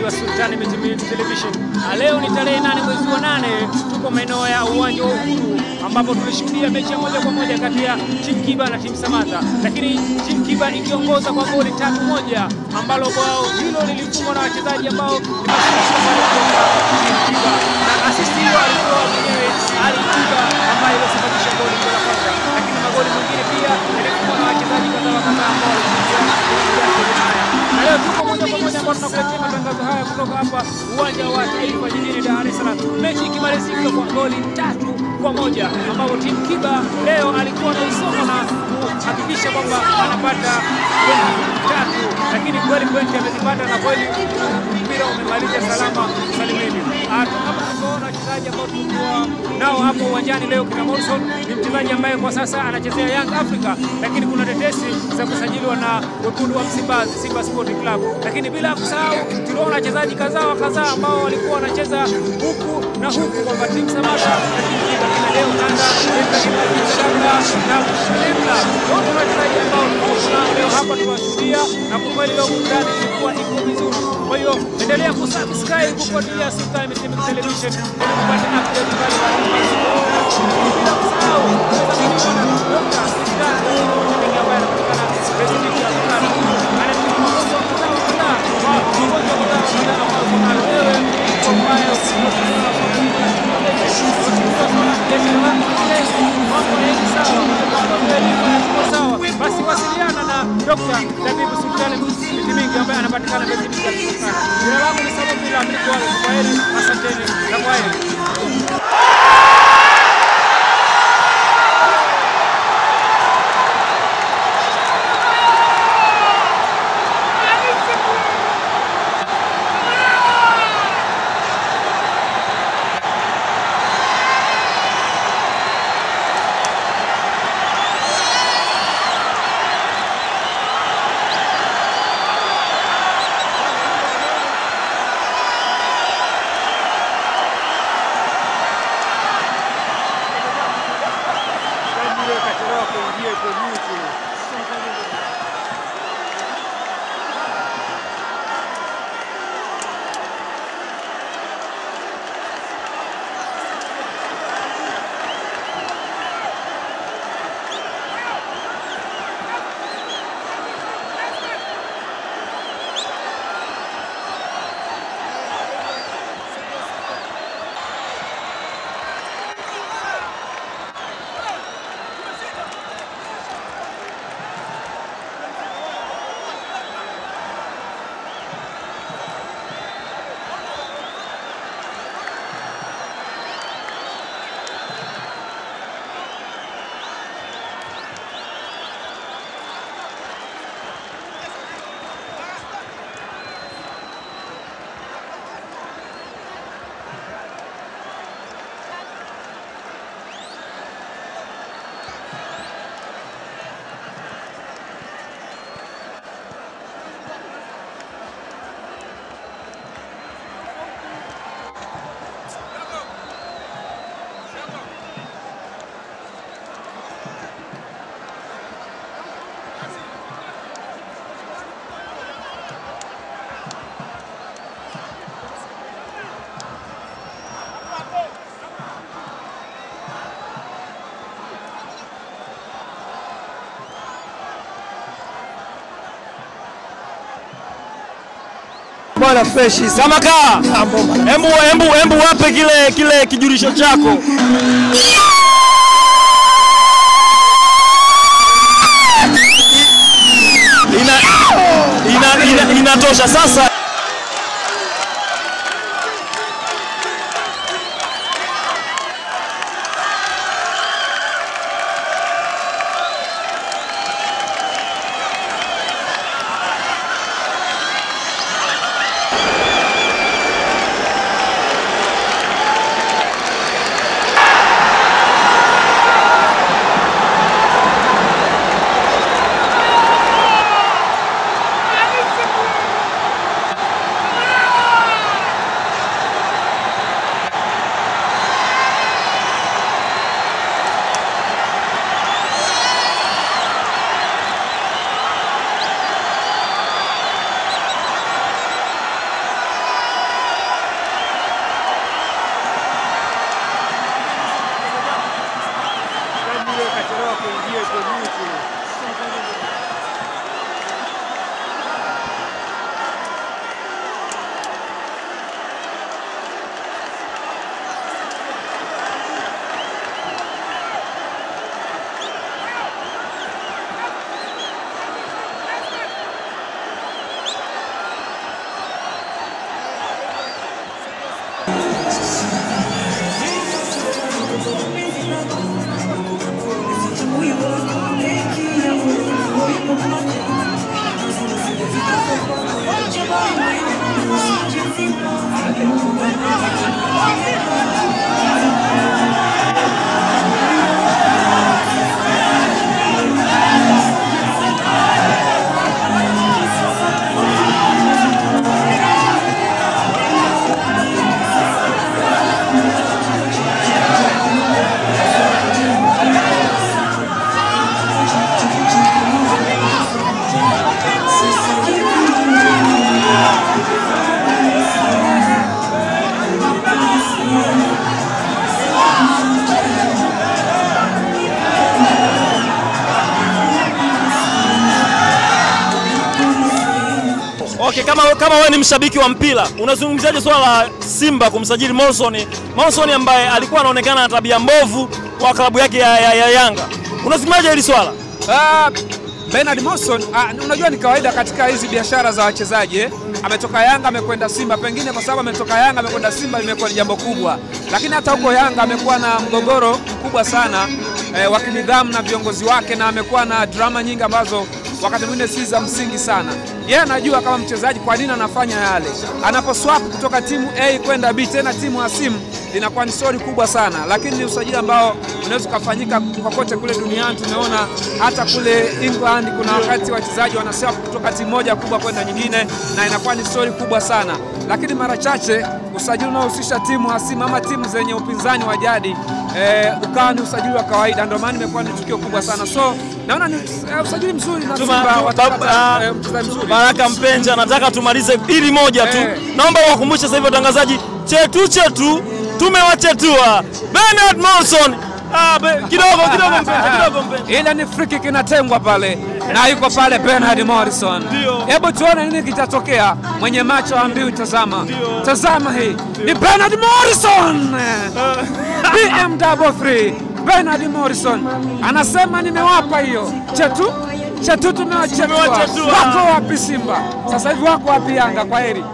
mtazamaji wa Sultani Media Television. Na Leo ni tarehe nane mwezi wa nane, tuko maeneo ya uwanja wa Uhuru ambapo tulishuhudia mechi ya moja kwa moja kati ya Team Kiba na Team Samata, lakini Team Kiba ikiongoza kwa goli tatu moja ambalo bao hilo lilifungwa na wachezaji ambao ni mashuhuri wa Kiba na asisti hiyo alikuwa kwa moja ambapo timu Kiba leo alikuwa na usomo na kuhakikisha kwamba anapata pointi tatu, lakini kweli pointi amezipata na kweli mpira umemaliza salama salimini. Ah, Kama wachezaji ambao tulikuwa nao hapo uwanjani leo, kina Morrison ni mchezaji ambaye kwa sasa anachezea Young Africa, lakini kuna tetesi za kusajiliwa na wekundu wa Msimbazi, Simba Sporting Club. Lakini bila kusahau tuliona wachezaji kadhaa wa kadhaa ambao walikuwa wanacheza huku na huku kwamba timu Samata na hapa tuwashuhudia, na kwa kweli leo burudani ilikuwa iko vizuri. Kwa hiyo endelea kusubscribe kufuatilia Sultan Media Television ili kupata update mbalimbali. Basi wasiliana na Dr. Tabibu Sultani Mitimingi ambaye anapatikana. Jina langu ni Samuel Bila Mliko wale. Kwaheri, asanteni na kwaheri. Bwana fresh Samaka, hebu hebu hebu wape kile kile kijulisho chako. Ina, ina, ina, inatosha sasa. Okay, kama kama wewe ni mshabiki wa mpira, unazungumziaje swala la Simba kumsajili Morrison? Morrison ambaye alikuwa anaonekana na tabia mbovu kwa klabu yake ya, ya, ya Yanga. Unazungumziaje hili swala? Uh, Bernard Morrison uh, unajua ni kawaida katika hizi biashara za wachezaji eh? Ametoka Yanga amekwenda Simba, pengine kwa sababu ametoka Yanga amekwenda Simba limekuwa ni jambo kubwa, lakini hata huko Yanga amekuwa na mgogoro mkubwa sana eh, wa kinidhamu na viongozi wake, na amekuwa na drama nyingi ambazo wakati mwingine si za msingi sana. Yeye anajua kama mchezaji kwa nini anafanya yale. Anaposwap kutoka timu A kwenda B, tena timu hasimu, inakuwa ni stori kubwa sana, lakini ni usajili ambao unaweza ukafanyika kokote kule duniani. Tumeona hata kule England kuna wakati wachezaji wanaswap kutoka timu moja kubwa kwenda nyingine, na inakuwa ni stori kubwa sana, lakini mara chache usajili unaohusisha timu hasimu ama timu zenye upinzani wa jadi eh, ukawa ni usajili wa kawaida, ndio maana imekuwa ni tukio kubwa sana. So naona ni eh, usajili mzuri na Simba bab- eh, mchezaji mzuri. Baraka Mpenja, nataka tumalize hili moja tu. Eh. Naomba uwakumbushe sasa hivi watangazaji, chetu chetu tumewachetua Bernard Monson Ah, kidogo kidogo kidogo Mpenja. ile ni free kick inatengwa pale na yuko pale Bernard Morrison. Hebu tuone nini kitatokea. Mwenye macho ambiwi tazama, tazama hii ni Bernard Morrison BMW3 Bernard Morrison anasema nimewapa hiyo chetu chetu, tumewachetua. Wako wapi Simba? Sasa hivi wako wapi Yanga? Kwa heri.